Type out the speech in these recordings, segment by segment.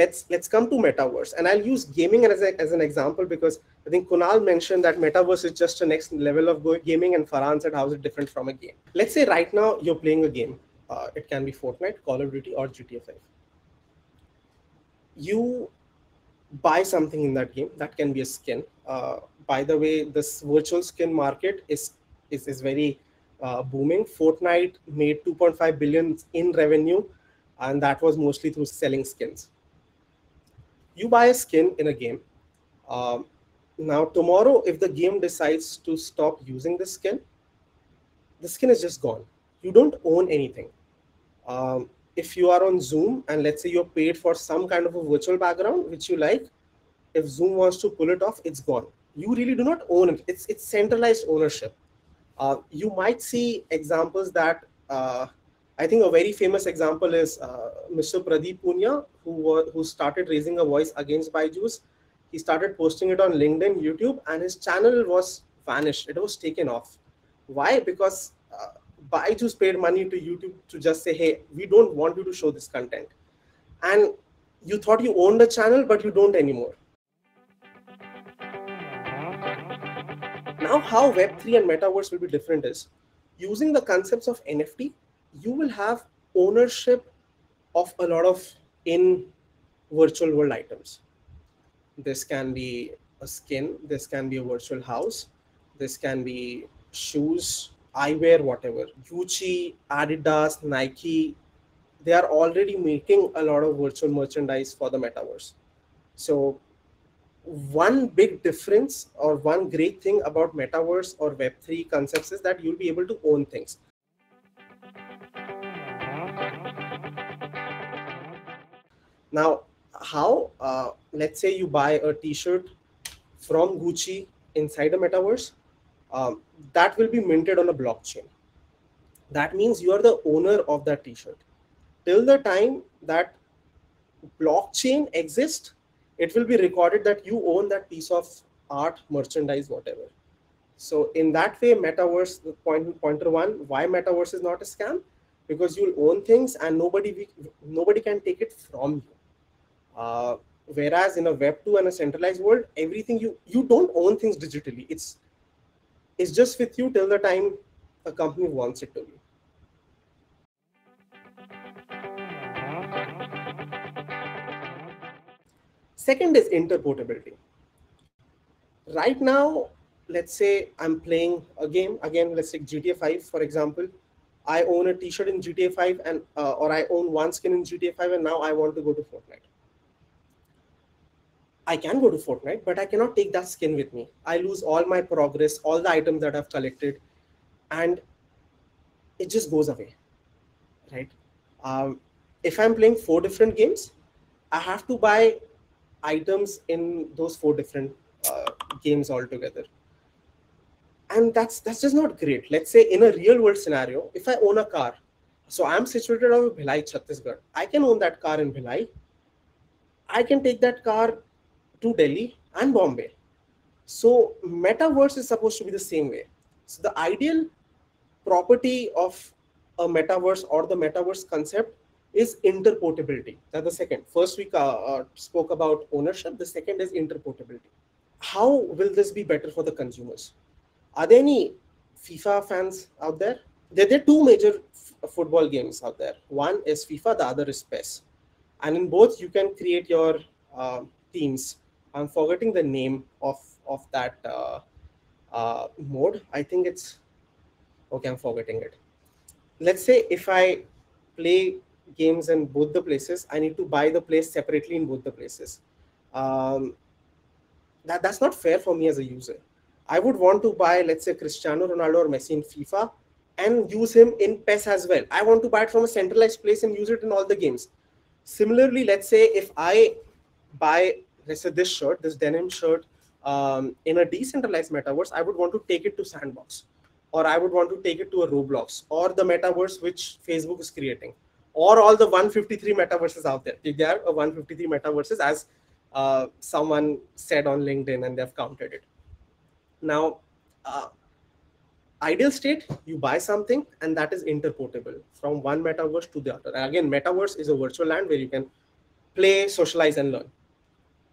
let's let's come to metaverse. And i'll use gaming as, a, as an example because i think kunal mentioned that metaverse is just a next level of gaming and farhan said how is it different from a game. Let's say right now you're playing a game uh, it can be fortnite call of duty or gta 5 you buy something in that game that can be a skin. Uh, by the way this virtual skin market is is, is very uh, booming. Fortnite made 2.5 billion in revenue and that was mostly through selling skins you buy a skin in a game. Um, now, tomorrow, if the game decides to stop using the skin, the skin is just gone. You don't own anything. Um, if you are on Zoom and let's say you're paid for some kind of a virtual background which you like, if Zoom wants to pull it off, it's gone. You really do not own it. It's it's centralized ownership. Uh, you might see examples that uh, I think a very famous example is uh, Mr. Pradeep Poonia, who, who started raising a voice against Byju's. He started posting it on LinkedIn, YouTube, and his channel was vanished. It was taken off. Why? Because uh, Byju's paid money to YouTube to just say, hey, we don't want you to show this content. And you thought you owned the channel, but you don't anymore. Now, how Web3 and Metaverse will be different is using the concepts of NFT you will have ownership of a lot of in virtual world items. This can be a skin, this can be a virtual house, this can be shoes, eyewear, whatever. Gucci, Adidas, Nike, they are already making a lot of virtual merchandise for the metaverse. So one big difference or one great thing about metaverse or web3 concepts is that you'll be able to own things Now, how, uh, let's say you buy a t-shirt from Gucci inside a metaverse, um, that will be minted on a blockchain. That means you are the owner of that t-shirt. Till the time that blockchain exists, it will be recorded that you own that piece of art, merchandise, whatever. So in that way, metaverse, the point, pointer one, why metaverse is not a scam? Because you'll own things and nobody nobody can take it from you. Uh, whereas in a web 2 and a centralized world everything you you don't own things digitally. It's it's just with you till the time a company wants it to be. Second is interportability. Right now let's say i'm playing a game again let's take gta 5 for example. I own a t-shirt in gta 5 and uh, or i own one skin in gta 5 and now i want to go to fortnite I can go to Fortnite, but I cannot take that skin with me. I lose all my progress, all the items that I've collected, and it just goes away, right? Um, if I'm playing four different games, I have to buy items in those four different uh, games altogether. And that's that's just not great. Let's say in a real world scenario, if I own a car, so I'm situated of Bhilai, Chhattisgarh, I can own that car in Bhilai. I can take that car to Delhi and Bombay. So metaverse is supposed to be the same way. So the ideal property of a metaverse or the metaverse concept is interportability. That's the second. First we uh, uh, spoke about ownership. The second is interportability. How will this be better for the consumers? Are there any FIFA fans out there? There, there are two major football games out there. One is FIFA, the other is PES. And in both, you can create your uh, teams I'm forgetting the name of of that uh, uh, mode. I think it's okay. I'm forgetting it. Let's say if I play games in both the places, I need to buy the place separately in both the places. Um, that that's not fair for me as a user. I would want to buy, let's say, Cristiano Ronaldo or Messi in FIFA and use him in PES as well. I want to buy it from a centralized place and use it in all the games. Similarly, let's say if I buy let's say this shirt, this denim shirt, um, in a decentralized metaverse, I would want to take it to Sandbox, or I would want to take it to a Roblox, or the metaverse which Facebook is creating, or all the 153 metaverses out there. There are 153 metaverses, as uh, someone said on LinkedIn, and they've counted it. Now, uh, ideal state, you buy something, and that is interportable from one metaverse to the other. And again, metaverse is a virtual land where you can play, socialize, and learn.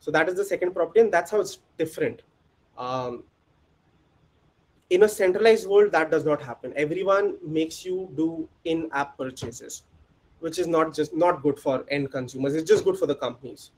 So that is the second property, and that's how it's different. Um, in a centralized world, that does not happen. Everyone makes you do in-app purchases, which is not just not good for end consumers. It's just good for the companies.